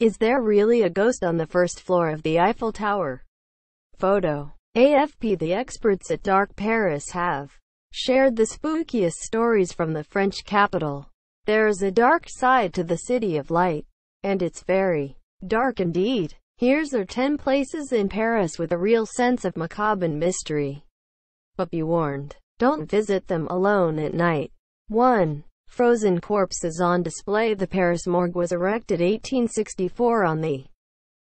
Is there really a ghost on the first floor of the Eiffel Tower? Photo. AFP The experts at Dark Paris have shared the spookiest stories from the French capital. There is a dark side to the City of Light, and it's very dark indeed. Here's are 10 places in Paris with a real sense of macabre and mystery. But be warned, don't visit them alone at night. 1. Frozen corpses on display The Paris morgue was erected 1864 on the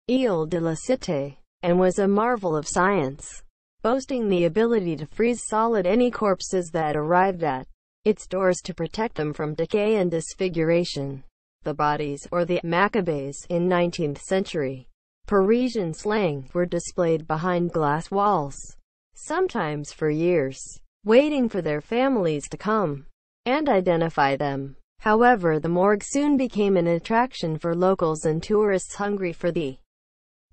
Ile de la Cité, and was a marvel of science, boasting the ability to freeze solid any corpses that arrived at its doors to protect them from decay and disfiguration. The bodies, or the macabres, in 19th century Parisian slang, were displayed behind glass walls, sometimes for years, waiting for their families to come and identify them. However, the morgue soon became an attraction for locals and tourists hungry for the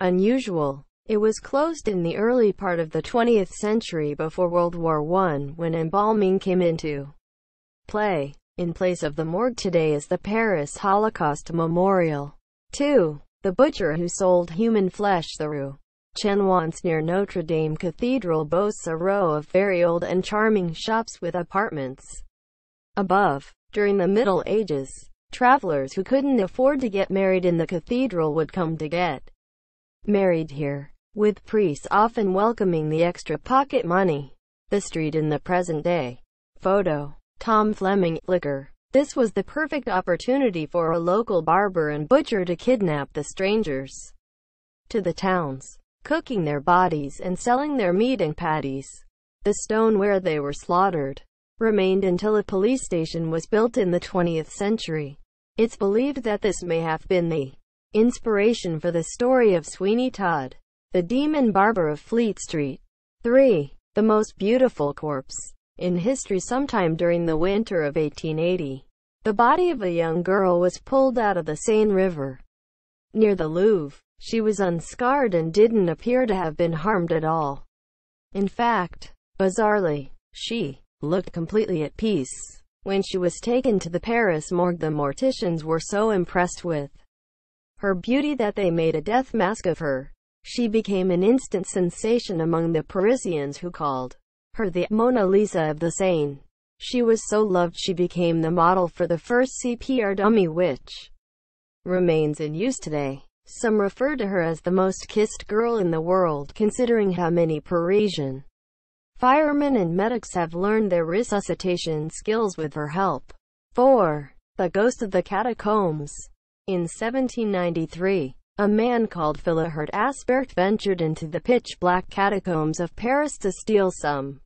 unusual. It was closed in the early part of the 20th century before World War I when embalming came into play. In place of the morgue today is the Paris Holocaust Memorial. 2. The butcher who sold human flesh The Rue Chanoinesse near Notre Dame Cathedral boasts a row of very old and charming shops with apartments above. During the Middle Ages, travelers who couldn't afford to get married in the cathedral would come to get married here, with priests often welcoming the extra pocket money. The street in the present day. Photo. Tom Fleming, Flickr. This was the perfect opportunity for a local barber and butcher to kidnap the strangers to the towns, cooking their bodies and selling their meat and patties. The stone where they were slaughtered remained until a police station was built in the 20th century. It's believed that this may have been the inspiration for the story of Sweeney Todd, the demon barber of Fleet Street. 3. The most beautiful corpse in history sometime during the winter of 1880, the body of a young girl was pulled out of the Seine River near the Louvre. She was unscarred and didn't appear to have been harmed at all. In fact, bizarrely, she looked completely at peace. When she was taken to the Paris morgue the morticians were so impressed with her beauty that they made a death mask of her. She became an instant sensation among the Parisians who called her the Mona Lisa of the Seine. She was so loved she became the model for the first CPR dummy which remains in use today. Some refer to her as the most kissed girl in the world considering how many Parisian firemen and medics have learned their resuscitation skills with her help. 4. The Ghost of the Catacombs In 1793, a man called Philibert Aspairt ventured into the pitch-black catacombs of Paris to steal some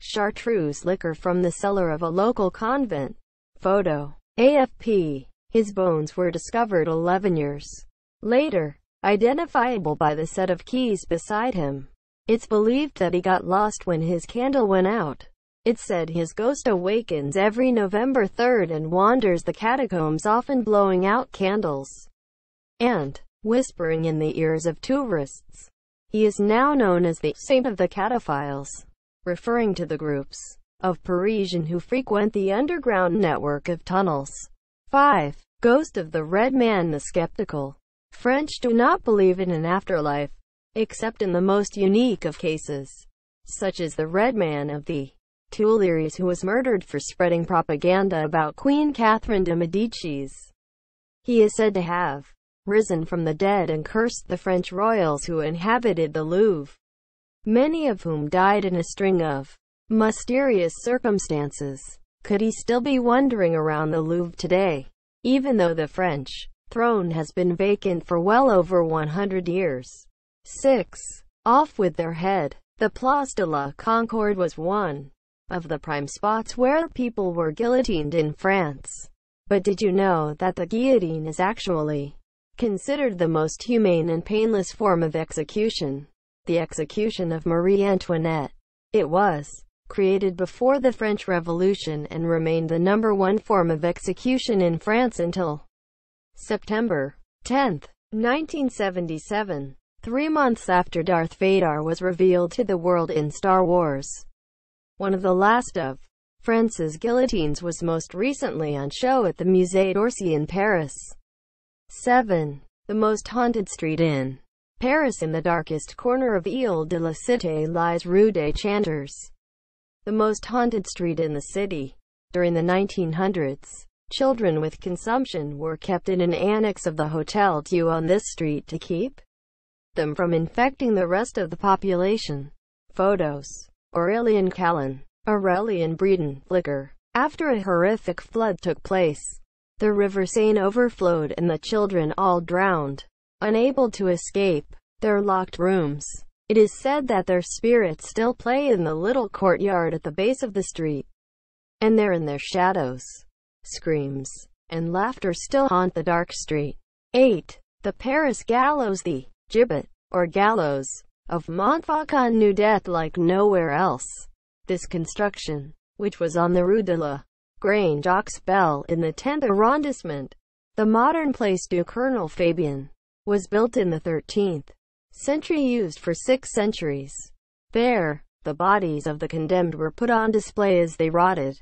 chartreuse liquor from the cellar of a local convent. Photo. AFP. His bones were discovered 11 years later, identifiable by the set of keys beside him. It's believed that he got lost when his candle went out. It's said his ghost awakens every November 3rd and wanders the catacombs often blowing out candles and whispering in the ears of tourists. He is now known as the Saint of the Cataphiles referring to the groups of Parisian who frequent the underground network of tunnels. 5. Ghost of the Red Man The skeptical French do not believe in an afterlife, except in the most unique of cases, such as the Red Man of the Tuileries who was murdered for spreading propaganda about Queen Catherine de Medicis. He is said to have risen from the dead and cursed the French royals who inhabited the Louvre many of whom died in a string of mysterious circumstances. Could he still be wandering around the Louvre today, even though the French throne has been vacant for well over 100 years? 6. Off with their head. The Place de la Concorde was one of the prime spots where people were guillotined in France. But did you know that the guillotine is actually considered the most humane and painless form of execution? the execution of Marie Antoinette. It was created before the French Revolution and remained the number one form of execution in France until September 10, 1977, three months after Darth Vader was revealed to the world in Star Wars. One of the last of France's guillotines was most recently on show at the Musée d'Orsay in Paris. 7. The most haunted street in Paris in the darkest corner of Ile de la Cité lies Rue des Chantres. The most haunted street in the city. During the 1900s, children with consumption were kept in an annex of the Hotel Dieu on this street to keep them from infecting the rest of the population. Photos. Aurelian Callan. Aurélien Breton, Flickr. After a horrific flood took place, the River Seine overflowed and the children all drowned. Unable to escape their locked rooms, it is said that their spirits still play in the little courtyard at the base of the street. And there in their shadows, screams and laughter still haunt the dark street. 8. The Paris Gallows The gibbet, or gallows, of Montfaucon knew death like nowhere else. This construction, which was on the Rue de la Grange Belles in the 10th arrondissement. The modern place du Colonel Fabien was built in the 13th century used for six centuries. There, the bodies of the condemned were put on display as they rotted,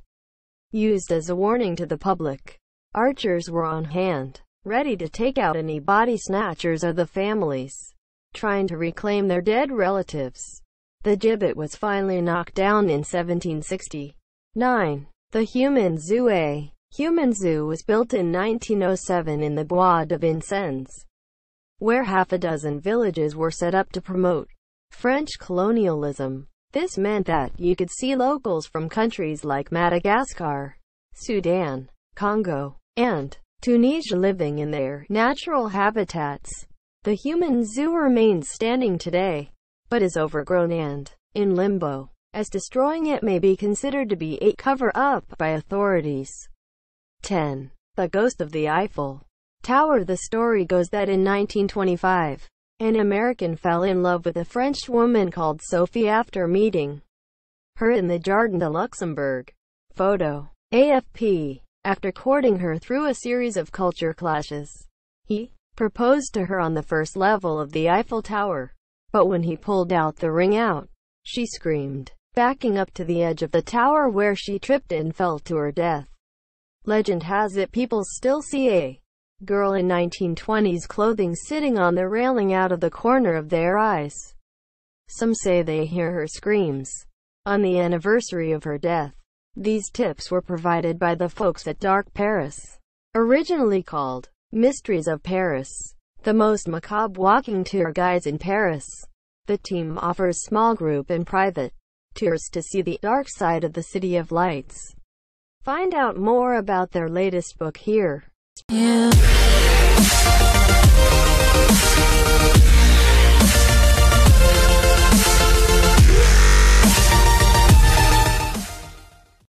used as a warning to the public. Archers were on hand, ready to take out any body snatchers of the families, trying to reclaim their dead relatives. The gibbet was finally knocked down in 1769. The Human Zoo A Human Zoo was built in 1907 in the Bois de Vincennes, where half a dozen villages were set up to promote French colonialism. This meant that you could see locals from countries like Madagascar, Sudan, Congo, and Tunisia living in their natural habitats. The human zoo remains standing today, but is overgrown and in limbo as destroying it may be considered to be a cover-up by authorities. 10. The Ghost of the Eiffel Tower The story goes that in 1925, an American fell in love with a French woman called Sophie after meeting her in the Jardin de Luxembourg. Photo. AFP. After courting her through a series of culture clashes, he proposed to her on the first level of the Eiffel Tower. But when he pulled out the ring out, she screamed backing up to the edge of the tower where she tripped and fell to her death. Legend has it people still see a girl in 1920s clothing sitting on the railing out of the corner of their eyes. Some say they hear her screams. On the anniversary of her death, these tips were provided by the folks at Dark Paris. Originally called Mysteries of Paris, the most macabre walking tour guides in Paris. The team offers small group and private tours to see the dark side of the City of Lights. Find out more about their latest book here. Yeah.